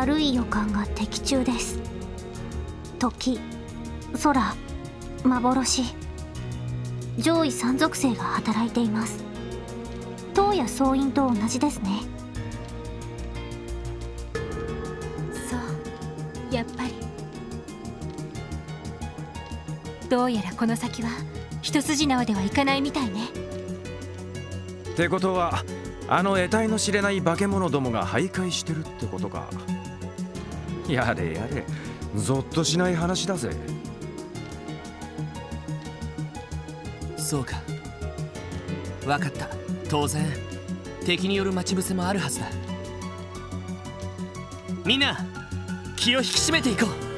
悪い予感が的中です。時空幻。上位三属性が働いています。東野総員と同じですね。そうやっぱり。どうやらこの先は一筋縄ではいかないみたいね。ってことはあの得体の知れない化け物どもが徘徊してるってことか やれやれ。ゾッとしない話だぜ。そうか。分かった。当然。敵による待ち伏せもあるはずだ。みんな気を引き締めていこう。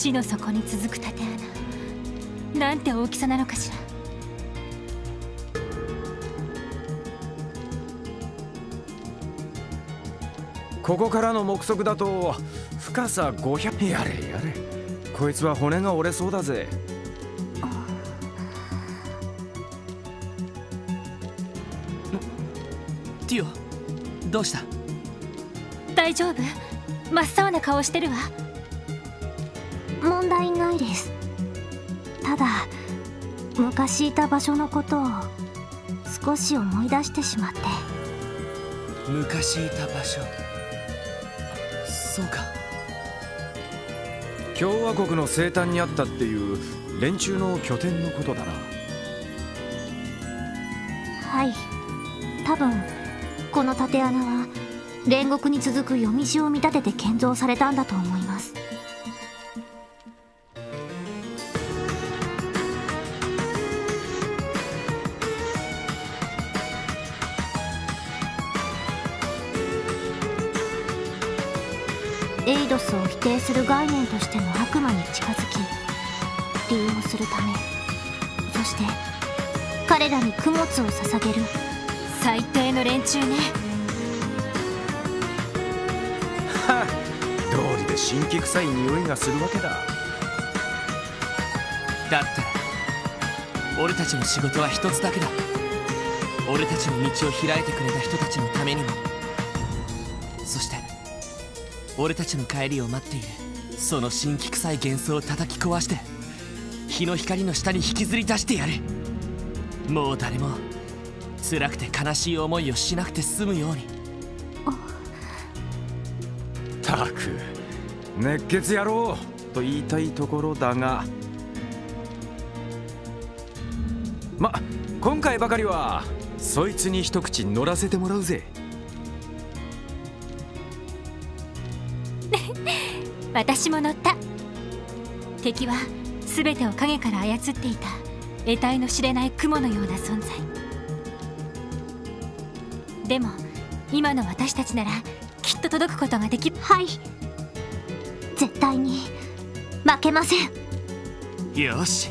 地の底に続く縦穴。なんて大きさなのかしら。ここからの目測だと深さ500やれやれこいつは骨が折れそうだぜ。ティオどうした？大丈夫？真っ青な顔してるわ問題ないです。ただ昔いた場所のことを少し思い出してしまって。昔いた場所。そうか。共和国の生誕にあったっていう連中の拠点のことだな。はい。多分この縦穴は煉獄に続く夜道を見立てて建造されたんだと思いますする概念としての悪魔に近づき利用するためそして彼らに供物を捧げる。最低の連中ね。は道理で神気臭い匂いがするわけだ。だったら俺たちの仕事は一つだけだ。俺たちの道を開いてくれた人たちのためにも。そして俺たちの帰りを待っているその神気臭い幻想を叩き壊して日の光の下に引きずり出してやる。もう誰も辛くて悲しい思いをしなくて済むように。たく熱血野郎と言いたいところだが。ま今回ばかりはそいつに一口乗らせてもらうぜ。私も乗った。敵は全てを影から操っていた得体の知れない雲のような存在。でも今の私たちならきっと届くことができはい。絶対に負けません。よし。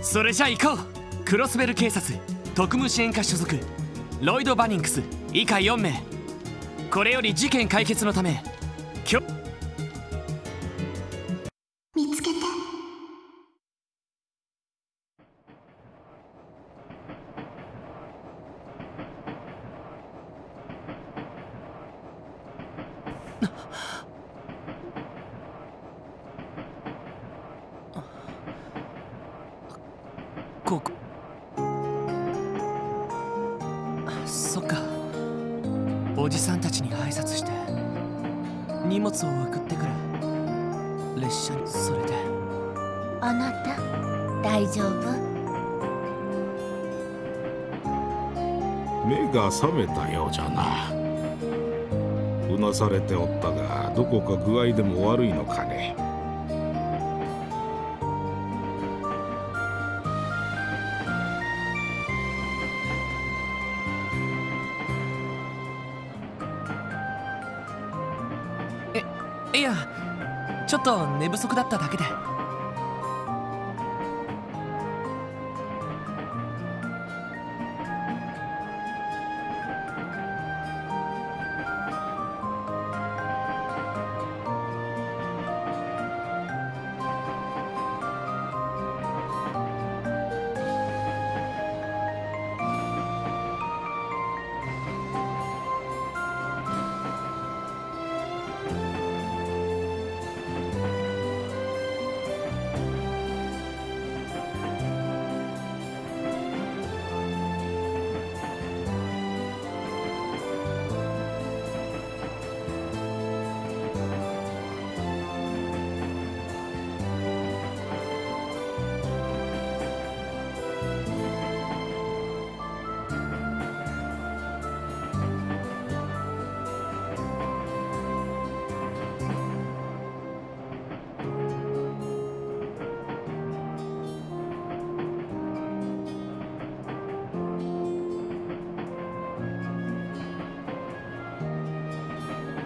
それじゃ行こう。クロスベル警察特務支援課所属ロイド・バニンクス以下4名。これより事件解決のため今日目が覚めたようじゃな。うなされておったがどこか具合でも悪いのかね。えいやちょっと寝不足だっただけで。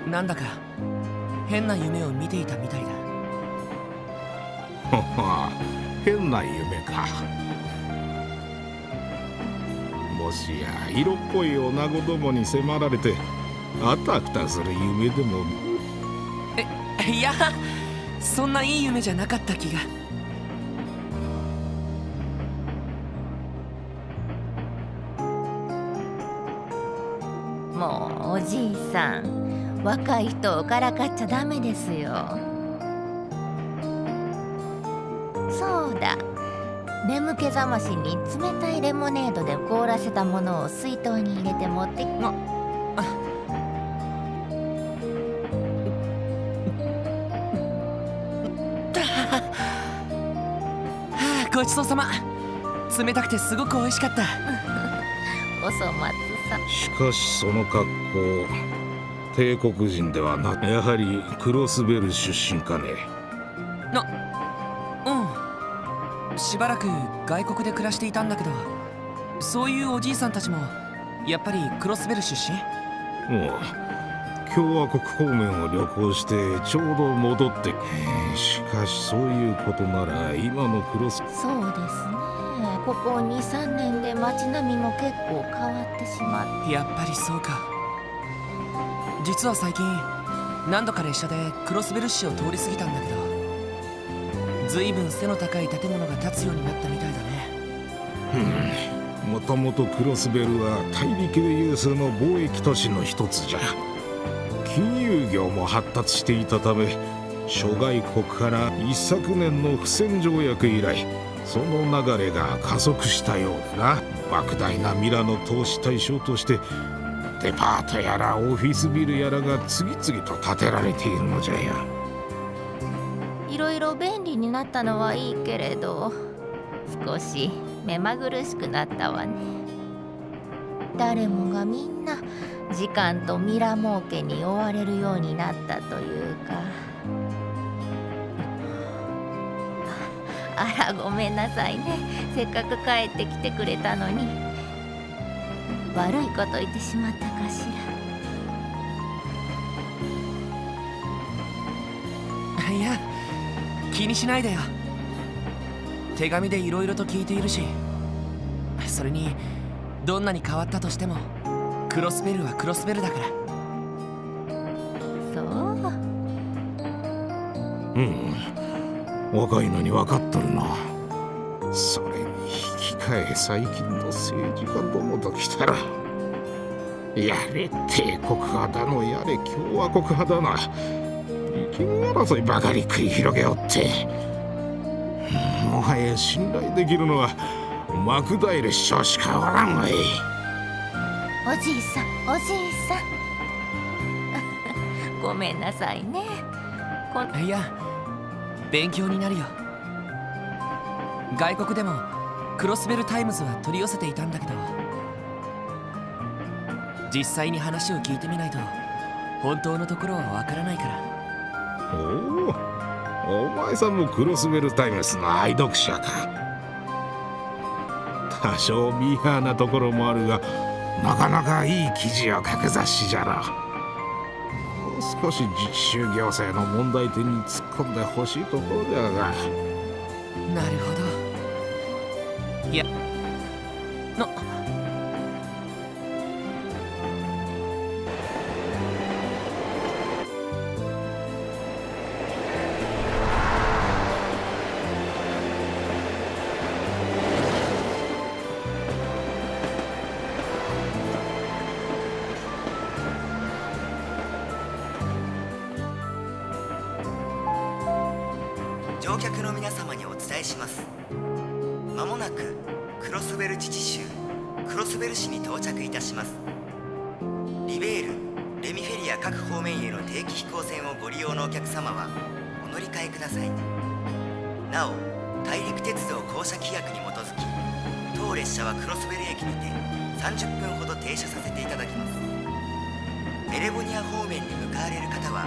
なんだか変な夢を見ていたみたいだ。は は変な夢か。もしや色っぽい女子どもに迫られてあたふたする夢でも。いやそんないい夢じゃなかった気が。もうおじいさん若い人をからかっちゃダメですよ。そうだ。眠気覚ましに冷たいレモネードで凍らせたものを水筒に入れて持ってきもはあごちそうさま。冷たくてすごく美味しかった。お粗末さ。しかしその格好帝国人ではなくやはりクロスベル出身かね。うん。しばらく外国で暮らしていたんだけどそういうおじいさんたちもやっぱりクロスベル出身？もう。共和国方面を旅行してちょうど戻ってえーしかしそういうことなら今のクロスそうですね。ここ23年で街並みも結構変わってしまっやっぱりそうか実は最近何度か列車でクロスベル市を通り過ぎたんだけど随分背の高い建物が建つようになったみたいだね。もともとクロスベルは大陸で有数の貿易都市の一つじゃ。金融業も発達していたため諸外国から一昨年の不戦条約以来その流れが加速したようだな莫大なミラの投資対象としてデパートやらオフィスビルやらが次々と建てられているのじゃよいろいろ便利になったのはいいけれど少し目まぐるしくなったわね。誰もがみんな時間とミラ儲けに追われるようになったというか。あらごめんなさいね。せっかく帰ってきてくれたのに。悪いこと言ってしまったかしいや気にしないでよ。手紙でいろいろと聞いているしそれにどんなに変わったとしてもクロスベルはクロスベルだから。そう。うん。若いのに分かっとるな。それに引き換え最近の政治がどもときたらやれ帝国派だのやれ共和国派だな。意見争いばかり繰り広げおって。もはや信頼できるのはマクダイル首相しかおらんわい。おじいさんおじいさん。ごめんなさいね。こんいや勉強になるよ。外国でもクロスベルタイムズは取り寄せていたんだけど。実際に話を聞いてみないと本当のところはわからないから。おおお前さんもクロスベルタイムスの愛読者か。多少ミーハーなところもあるがなかなかいい記事を書く雑誌じゃろもう少し自治州行政の問題点に突っ込んでほしいところじゃが。エレボニア方面に向かわれる方は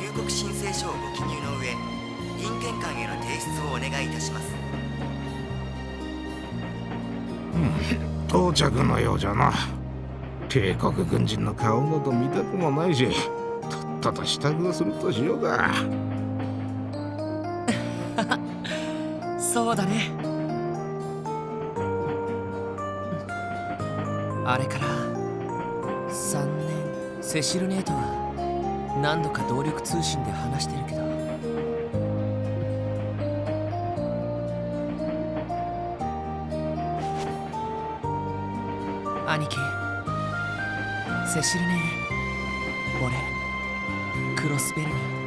入国申請書をご記入の上人権館への提出をお願いいたします。到着のようじゃな。帝国軍人の顔など見たくもないしとっとと支度をするとしようか そうだね。あれから3年セシル姉とは何度か動力通信で話してるけど。兄貴セシル姉俺クロスベルに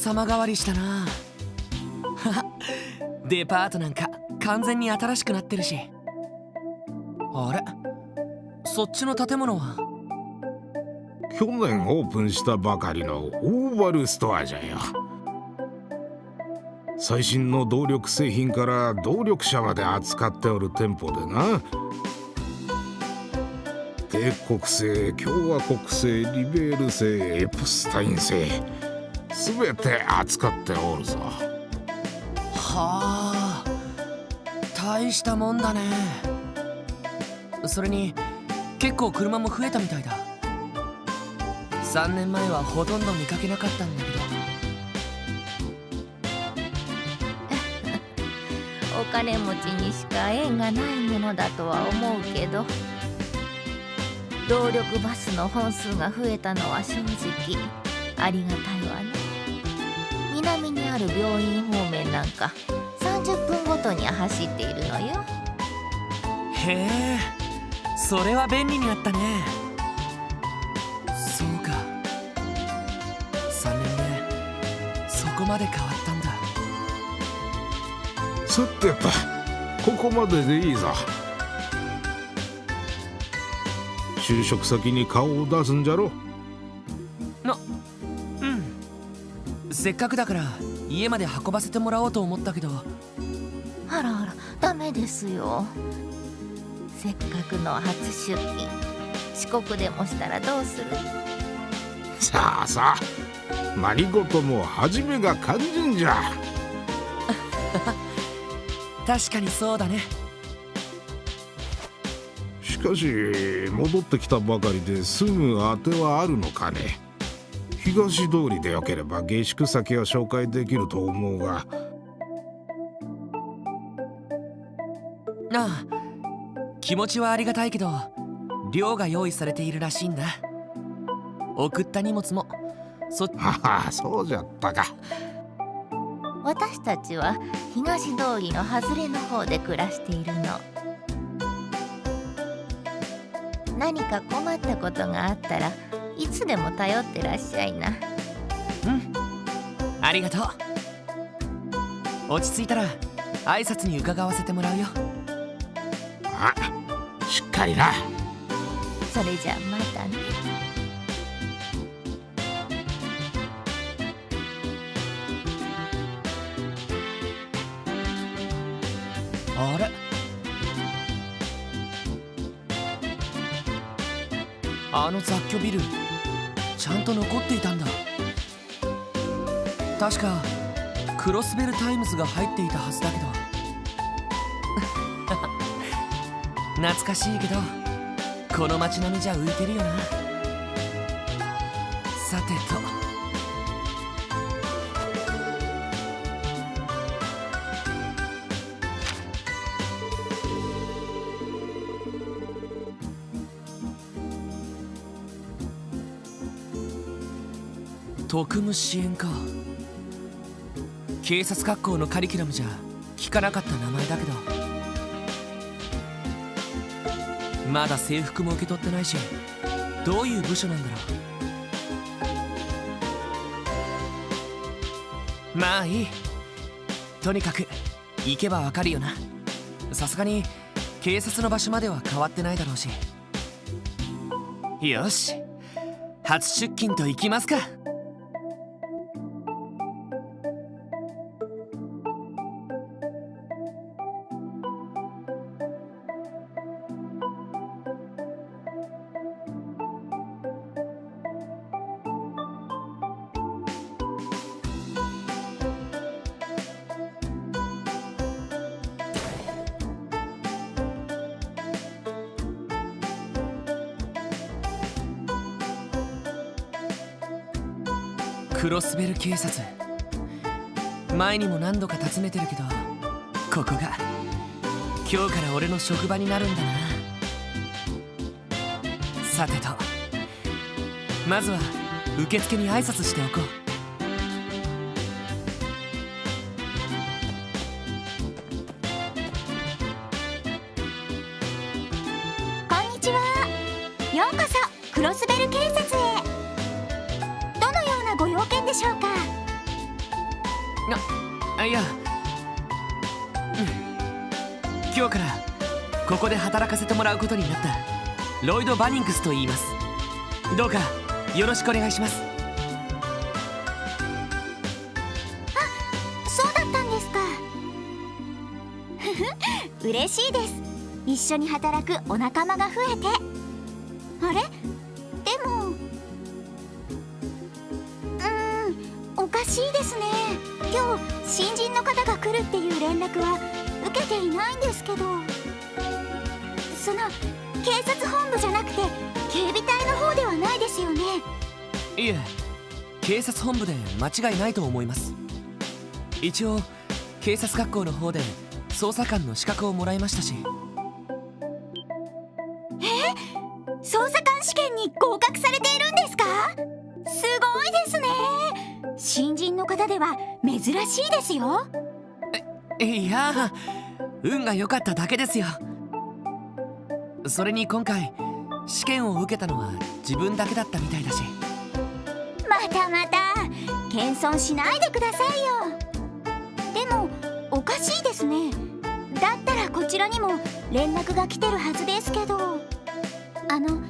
様変わりしたな。デパートなんか完全に新しくなってるし。あれ？そっちの建物は？去年オープンしたばかりのオーバルストアじゃよ。最新の動力製品から動力車まで扱っておる店舗でな。帝国製共和国製リベール製エプスタイン製。全て扱っておるぞ。はあ大したもんだね。それに結構車も増えたみたいだ。3年前はほとんど見かけなかったんだけど。お金持ちにしか縁がないものだとは思うけど動力バスの本数が増えたのは正直ありがたいわね南にある病院方面なんか30分ごとに走っているのよ。へえそれは便利になったね。そうか。3年でそこまで変わったんだ。さてとここまででいいぞ。就職先に顔を出すんじゃろ。なうんせっかくだから家まで運ばせてもらおうと思ったけど。あらあらダメですよ。せっかくの初出勤。遅刻でもしたらどうする？さあさあ何事も初めが肝心じゃ。確かにそうだね。しかし戻ってきたばかりですぐ当てはあるのかね東通りでよければ下宿先は紹介できると思うが。ああ気持ちはありがたいけど寮が用意されているらしいんだ。送った荷物もそははそうじゃったか。私たちは東通りの外れの方で暮らしているの。何か困ったことがあったらいつでも頼ってらっしゃいな。うん。ありがとう。落ち着いたら挨拶に伺わせてもらうよ。あしっかりな。それじゃあまたねあの雑居ビルちゃんと残っていたんだ。確かクロスベルタイムズが入っていたはずだけど。懐かしいけどこの街並みじゃ浮いてるよな。特務支援か。警察学校のカリキュラムじゃ聞かなかった名前だけど。まだ制服も受け取ってないしどういう部署なんだろう。まあいい。とにかく行けばわかるよな。さすがに警察の場所までは変わってないだろうし。よし。初出勤と行きますか。スベル警察。前にも何度か訪ねてるけどここが今日から俺の職場になるんだな。さてとまずは受付に挨拶しておこう。働かせてもらうことになった。ロイド・バニングスと言います。どうかよろしくお願いします。あそうだったんですか。ふふ嬉しいです。一緒に働くお仲間が増えて。察本部で間違いないと思います一応警察学校の方で捜査官の資格をもらいましたしえ捜査官試験に合格されているんですかすごいですね新人の方では珍しいですよいや運が良かっただけですよそれに今回試験を受けたのは自分だけだったみたいだしまたまた謙遜しないでくださいよ。でもおかしいですね。だったらこちらにも連絡が来てるはずですけど。あの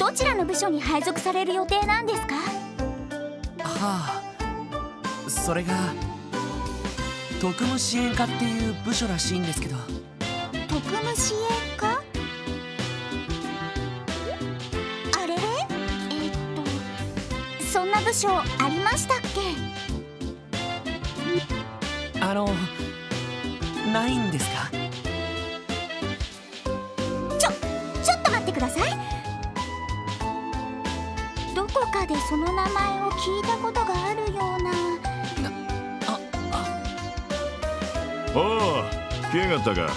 どちらの部署に配属される予定なんですか？はあ。それが特務支援課っていう部署らしいんですけど。部署ありましたっけ？あのないんですか？ちょちょっと待ってください。どこかでその名前を聞いたことがあるような。ああ。おお来やがったか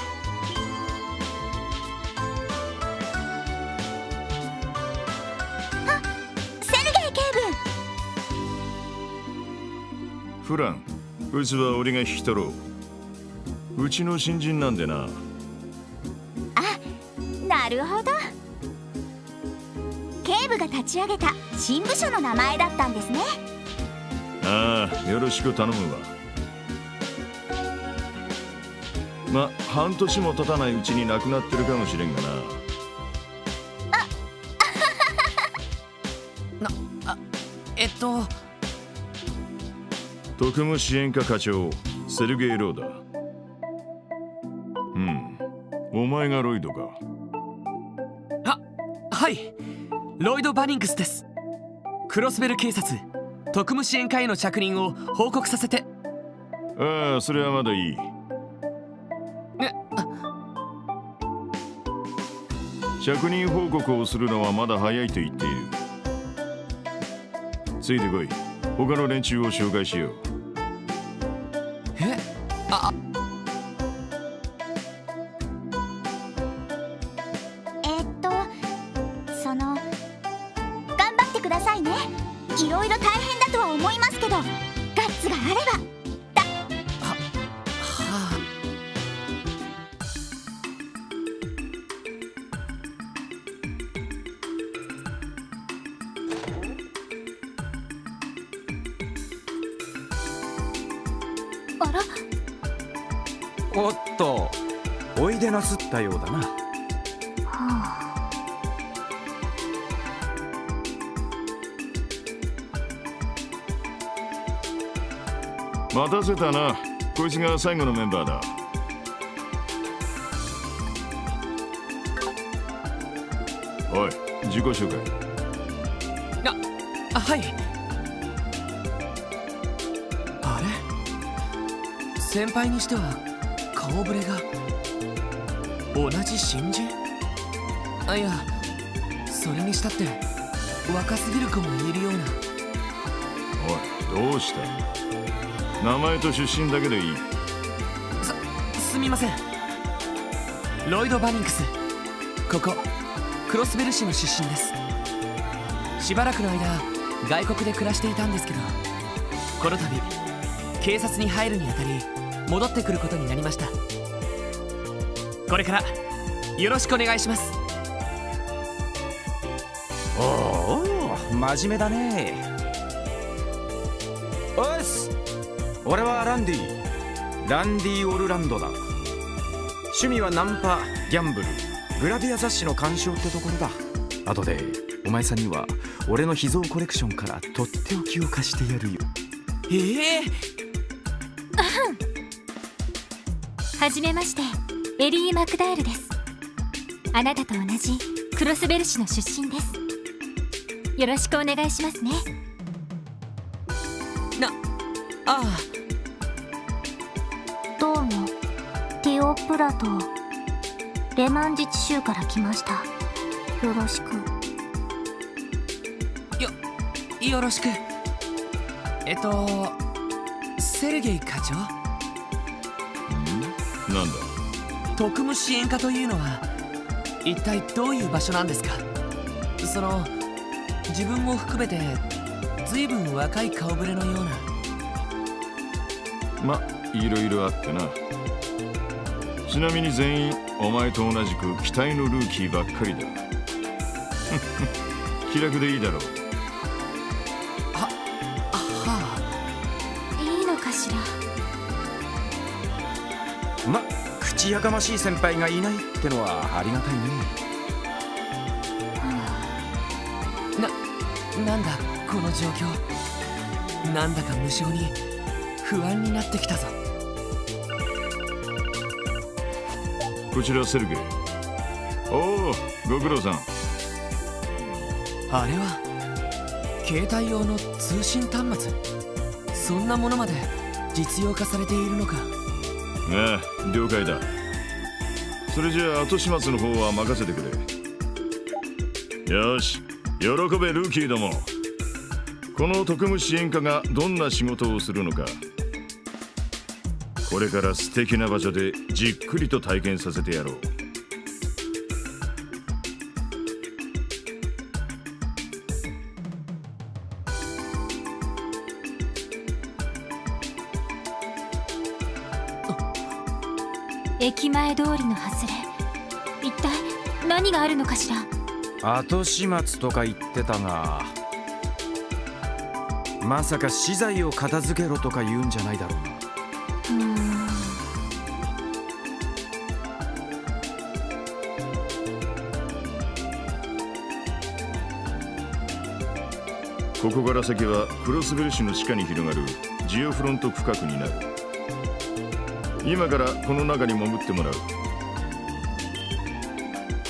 ンこいつは俺が引き取ろう。うちの新人なんでな。部なるほど。警部が立ち上げた新部署の名前だったんですね。ああよろしく頼むわ。ま半年も経たないうちに無くなってるかもしれんがな。えっと特務支援課課長セルゲイ・ローだうん。お前がロイドか。ははい。ロイド・バニングスです。クロスベル警察特務支援課への着任を報告させて。ああそれはまだいい。着任報告をするのはまだ早いと言っている。ついてこい他の連中を紹介しよう。えあ待たせたな。こいつが最後のメンバーだ。おい自己紹介。あはい。あれ？先輩にしては顔ぶれが同じ新人あいやそれにしたって若すぎる子もいるような。おいどうした？名前と出身だけでいい。すすみません。ロイド・バニンクス。ここクロスベル市の出身です。しばらくの間外国で暮らしていたんですけどこの度警察に入るにあたり戻ってくることになりました。これからよろしくお願いします。おお真面目だね俺はランディ。ランディ・オルランドだ。趣味はナンパギャンブル。グラビア雑誌の鑑賞ってところだ。後でお前さんには俺の秘蔵コレクションからとっておきを貸してやるよ。ええ。はじめまして。エリー・マクダールです。あなたと同じクロスベル市の出身です。よろしくお願いしますね。ああティオプラトレマン自治州から来ました。よろしく。よろしく。えっとセルゲイ課長？なんだ？特務支援課というのは一体どういう場所なんですか？その自分も含めて随分若い顔ぶれのような。まいろいろあってなちなみに全員お前と同じく期待のルーキーばっかりだ。気楽でいいだろう。はあ。いいのかしら。ま口やかましい先輩がいないってのはありがたいね。なんだこの状況。なんだか無性に不安になってきたぞこちらセルゲイおおご苦労さん。あれは携帯用の通信端末。そんなものまで実用化されているのか。ああ了解だ。それじゃあ後始末の方は任せてくれ。よし喜べルーキーども。この特務支援課がどんな仕事をするのかこれから素敵な場所でじっくりと体験させてやろう。駅前通りの外れ。一体何があるのかしら？後始末とか言ってたがまさか資材を片付けろとか言うんじゃないだろうなここから先はクロスベル市の地下に広がるジオフロント区画になる。今からこの中に潜ってもらう。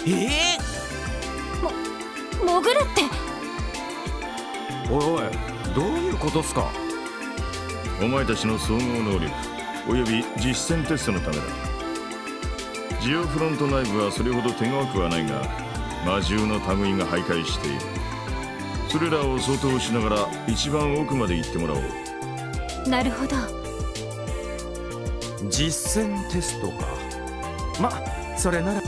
え？え潜るって。おいおいどういうことっすか？お前たちの総合能力および実践テストのためだ。ジオフロント内部はそれほど手強くはないが魔獣の類が徘徊しているそれらを相当しながら一番奥まで行ってもらおう。なるほど。実践テストか。まそれなら。ち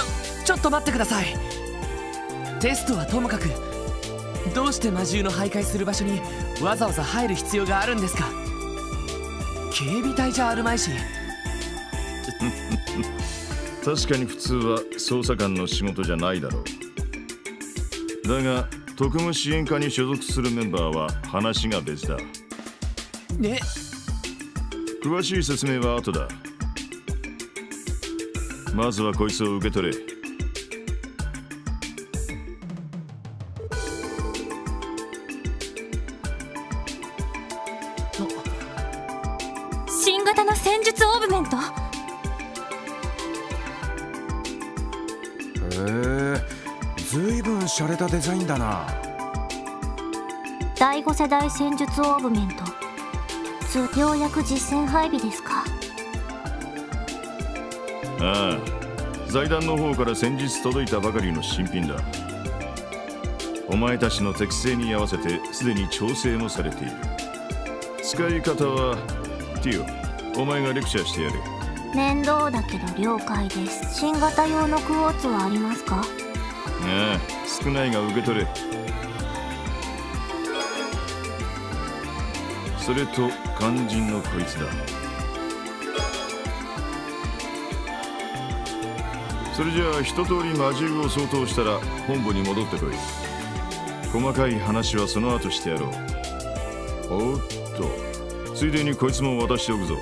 ょちょっと待ってください。テストはともかくどうして魔獣の徘徊する場所にわざわざ入る必要があるんですか？警備隊じゃあるまいし。確かに普通は捜査官の仕事じゃないだろうだが特務支援課に所属するメンバーは話が別だ。ね詳しい説明は後だ。まずはこいつを受け取れ。新型の戦術オ洒落たデザインだな。第5世代戦術オーブメント。つようやく実戦配備ですか？ああ財団の方から先日届いたばかりの新品だ。お前たちの適性に合わせてすでに調整もされている。使い方はティオお前がレクチャーしてやれ。面倒だけど了解です。新型用のクォーツはありますか？ああ少ないが受け取れ。それと肝心のこいつだ。それじゃあ一通り魔獣を相当したら本部に戻ってこい。細かい話はその後してやろう。おっと。ついでにこいつも渡しておくぞ。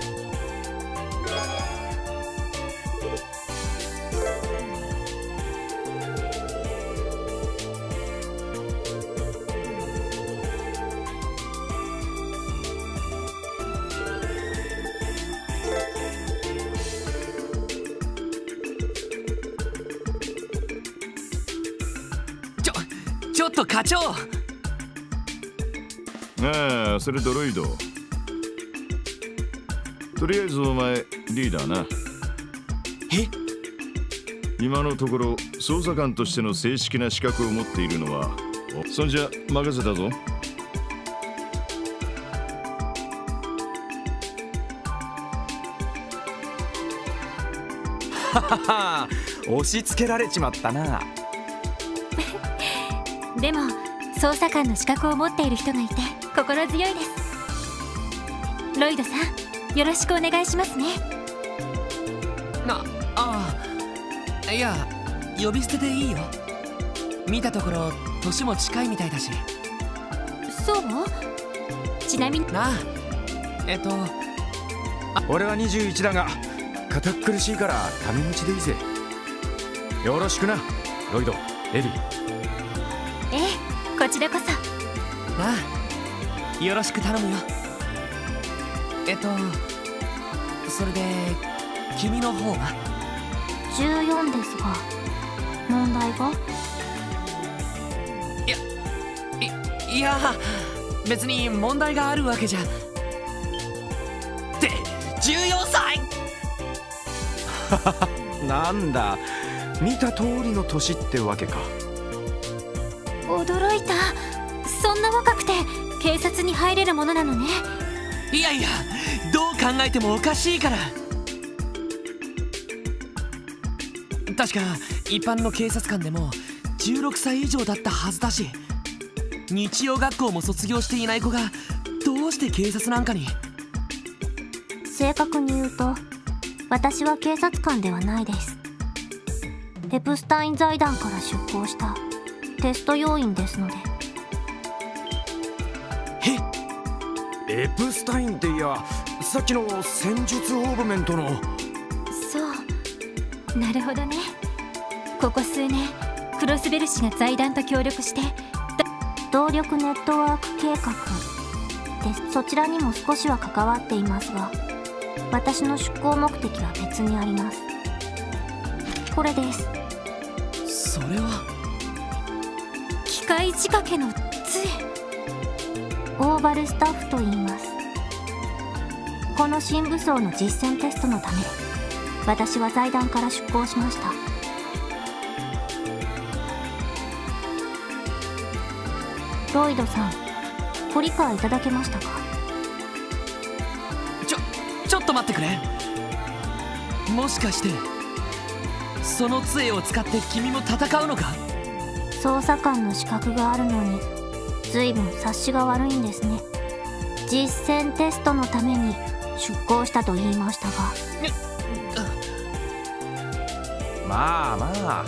れドロイド。とりあえずお前リーダーな。え？今のところ捜査官としての正式な資格を持っているのはおそんじゃ任せたぞ。はは押し付けられちまったな。でも捜査官の資格を持っている人がいて心強いです。ロイドさんよろしくお願いしますね。なああ。いや呼び捨てでいいよ。見たところ年も近いみたいだし。そうちなみに。なあえっと。俺は21だが堅苦しいからタメ口でいいぜ。よろしくなロイドエリーよろしく頼むよ。えっとそれで君の方は？14ですが問題が？いいや別に問題があるわけじゃ。って14歳！なんだ見た通りの年ってわけか。驚いた。そんな若くて警察に入れるものなのね。いやいやどう考えてもおかしいから。確か一般の警察官でも16歳以上だったはずだし日曜学校も卒業していない子がどうして警察なんかに。正確に言うと私は警察官ではないです。ペプスタイン財団から出向したテスト要員ですのでエプスタインっていやさっきの戦術オーブメントの。そう。なるほどね。ここ数年クロスベル氏が財団と協力して動力ネットワーク計画。ですそちらにも少しは関わっていますが私の出向目的は別にあります。これです。それは。機械仕掛けのノーバルスタッフと言います。この新武装の実践テストのため私は財団から出向しました。ロイドさんご理解いただけましたか？ちょちょっと待ってくれ。もしかしてその杖を使って君も戦うのか？捜査官の資格があるのに随分察しが悪いんですね。実践テストのために出向したと言いましたが。まあまあ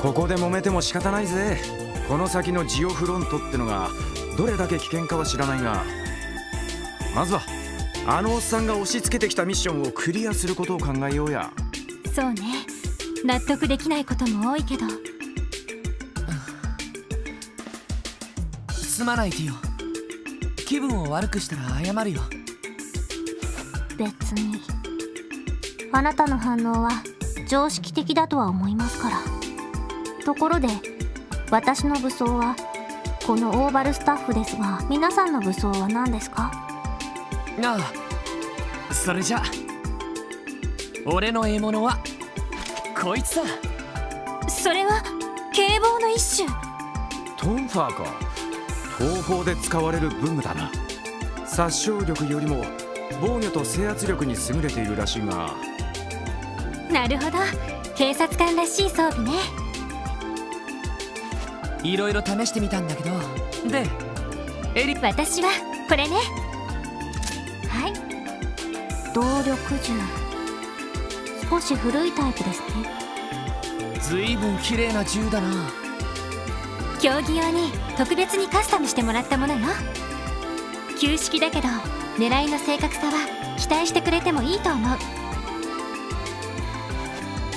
ここで揉めても仕方ないぜ。この先のジオフロントってのがどれだけ危険かは知らないがまずはあのおっさんが押し付けてきたミッションをクリアすることを考えようや。そうね。納得できないことも多いけどすまないティオ気分を悪くしたら謝るよ。別に。あなたの反応は常識的だとは思いますから。ところで私の武装はこのオーバルスタッフですが皆さんの武装は何ですか？ああそれじゃ。俺の獲物はこいつだ。それは警棒の一種。トンファーか東方で使われる武具だな。殺傷力よりも防御と制圧力に優れているらしいが。なるほど。警察官らしい装備ね。いろいろ試してみたんだけど。でエリ私はこれね。はい。動力銃。少し古いタイプですね。ずいぶん綺麗な銃だな競技用に特別にカスタムしてもらったものよ。旧式だけど狙いの正確さは期待してくれてもいいと思う。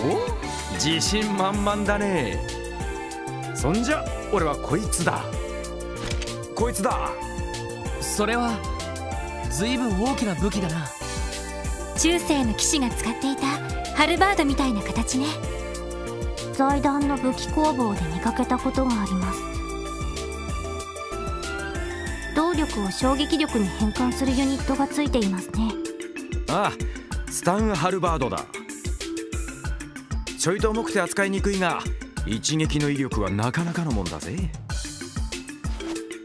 お自信満々だね。そんじゃ俺はこいつだ。こいつだ。それはずいぶん大きな武器だな。中世の騎士が使っていたハルバードみたいな形ね財団の武器工房で見かけたことがあります。動力を衝撃力に変換するユニットがついていますね。ああスタン・ハルバードだ。ちょいと重くて扱いにくいが一撃の威力はなかなかのもんだぜ。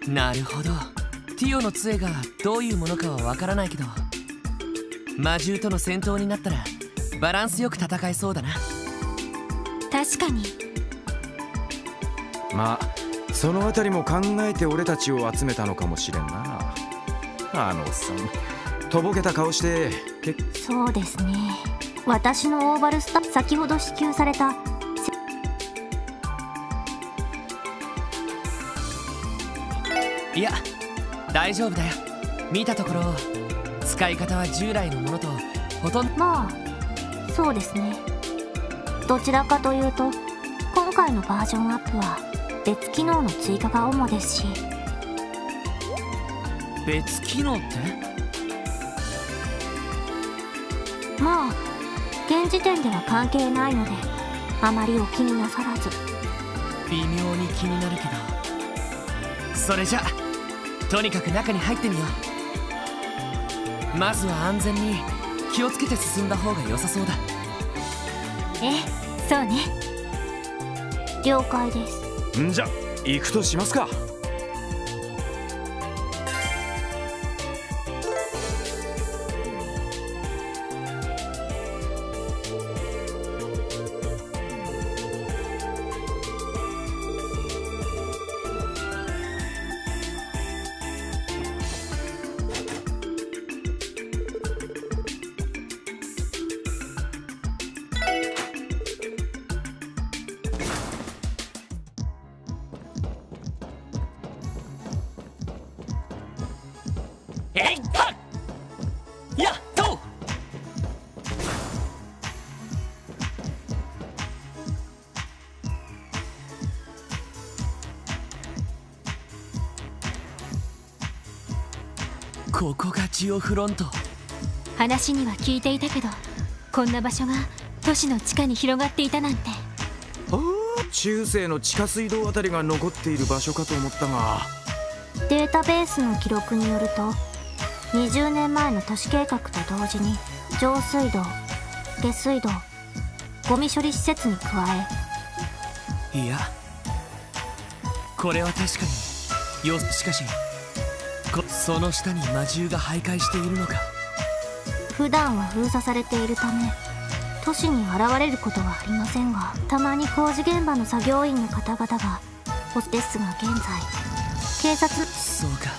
なるほど。ティオの杖がどういうものかはわからないけど魔獣との戦闘になったらバランスよく戦えそうだな確かに。まあそのあたりも考えて俺たちを集めたのかもしれんな。あのおっさん。とぼけた顔してけそうですね。私のオーバルスタ先ほど支給されたいや大丈夫だよ。見たところ使い方は従来のものとほとんど。まあそうですねどちらかというと今回のバージョンアップは別機能の追加が主ですし。別機能って？まあ現時点では関係ないのであまりお気になさらず。微妙に気になるけど。それじゃとにかく中に入ってみよう。まずは安全に気をつけて進んだ方が良さそうだええそうね。了解です。んじゃ行くとしますか。フロント。話には聞いていたけどこんな場所が都市の地下に広がっていたなんて。ああ中世の地下水道あたりが残っている場所かと思ったが。データベースの記録によると20年前の都市計画と同時に上水道下水道ゴミ処理施設に加え。いやこれは確かによしかしこその下に魔獣が徘徊しているのか。普段は封鎖されているため都市に現れることはありませんがたまに工事現場の作業員の方々がホスですが現在警察そうか。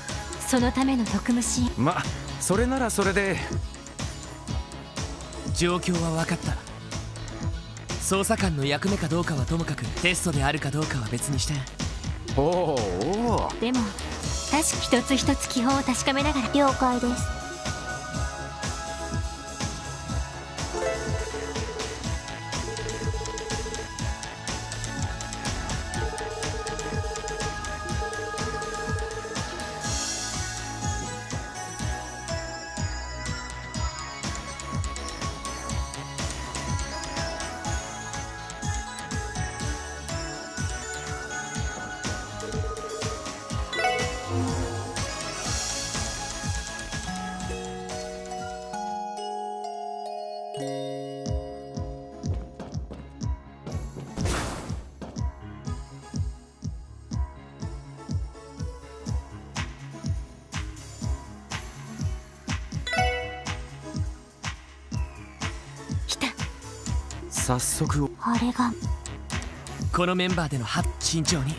そのための毒虫まそれならそれで。状況は分かった。捜査官の役目かどうかはともかくテストであるかどうかは別にして。おおおでも確か一つ一つ基本を確かめながら。了解です。早速あれが。このメンバーでのは慎重に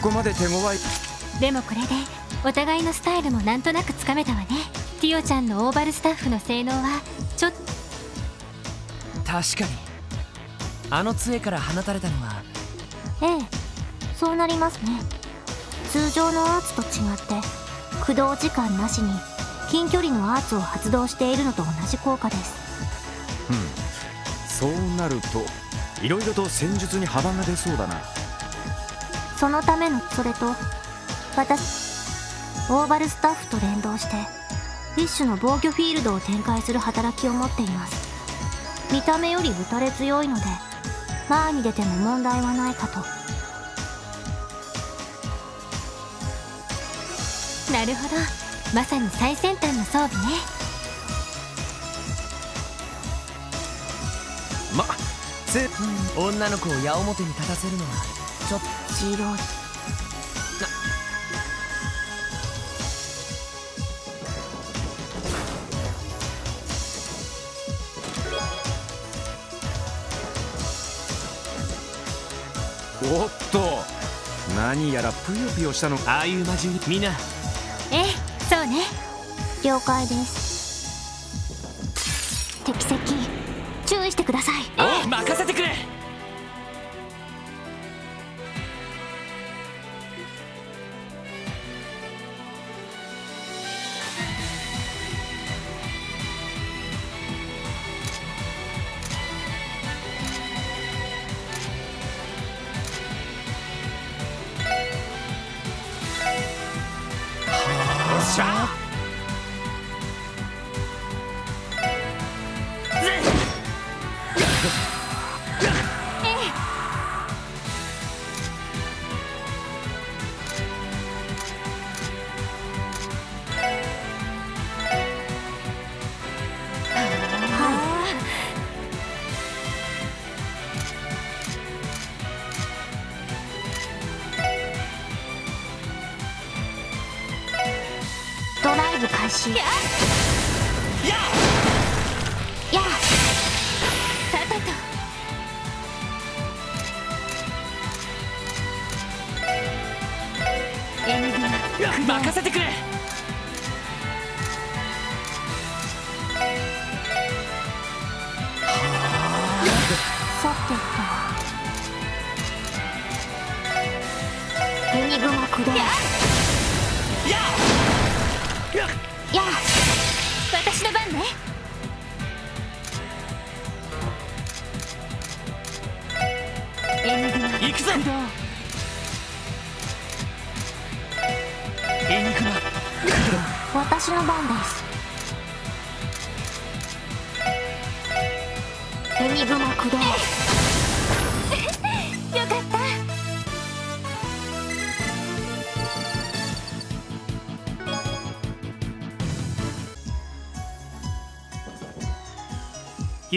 そこまで手強い。でもこれでお互いのスタイルもなんとなくつかめたわね。ティオちゃんのオーバルスタッフの性能はちょっ確かに。あの杖から放たれたのは。ええそうなりますね。通常のアーツと違って駆動時間なしに近距離のアーツを発動しているのと同じ効果です。そうなるといろいろと戦術に幅が出そうだなそのためのそれと私オーバルスタッフと連動してフィッシュの防御フィールドを展開する働きを持っています。見た目より打たれ強いので前に出ても問題はないかと。なるほど。まさに最先端の装備ね。ませ女の子を矢面に立たせるのはちょっとジローおっと。何やらぷよぷよしたのああいう魔獣。にみんな。ええそうね。了解です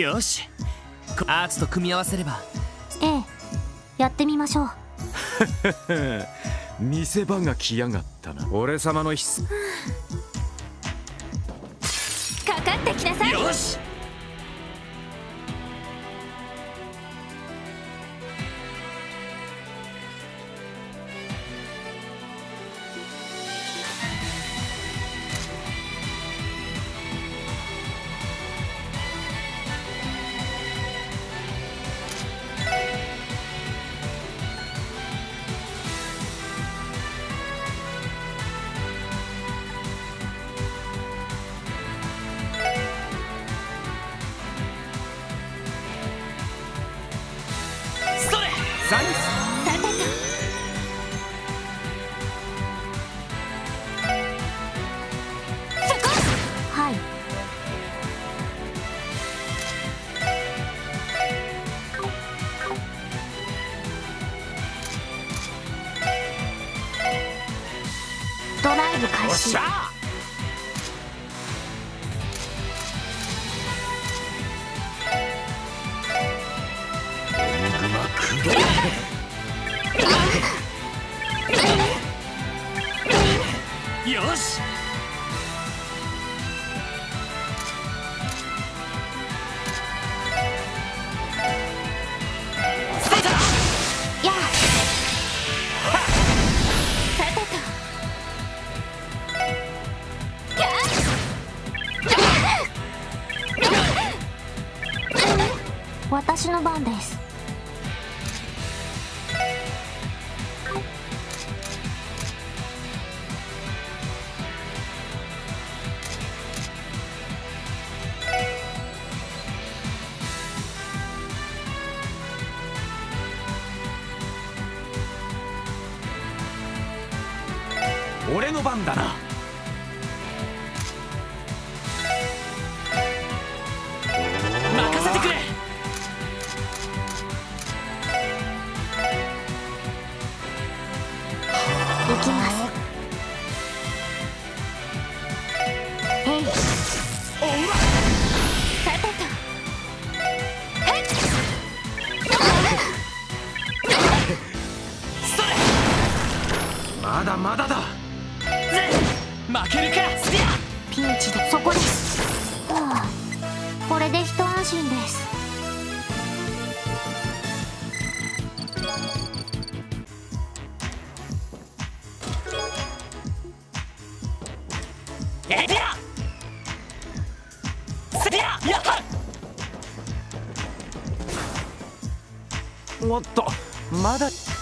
よし。アーツと組み合わせれば。ええ。やってみましょう。見せ場が来やがったな。俺様の必須。かかってきなさい。よし。私の番です。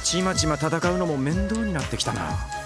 ちまちま戦うのも面倒になってきたな。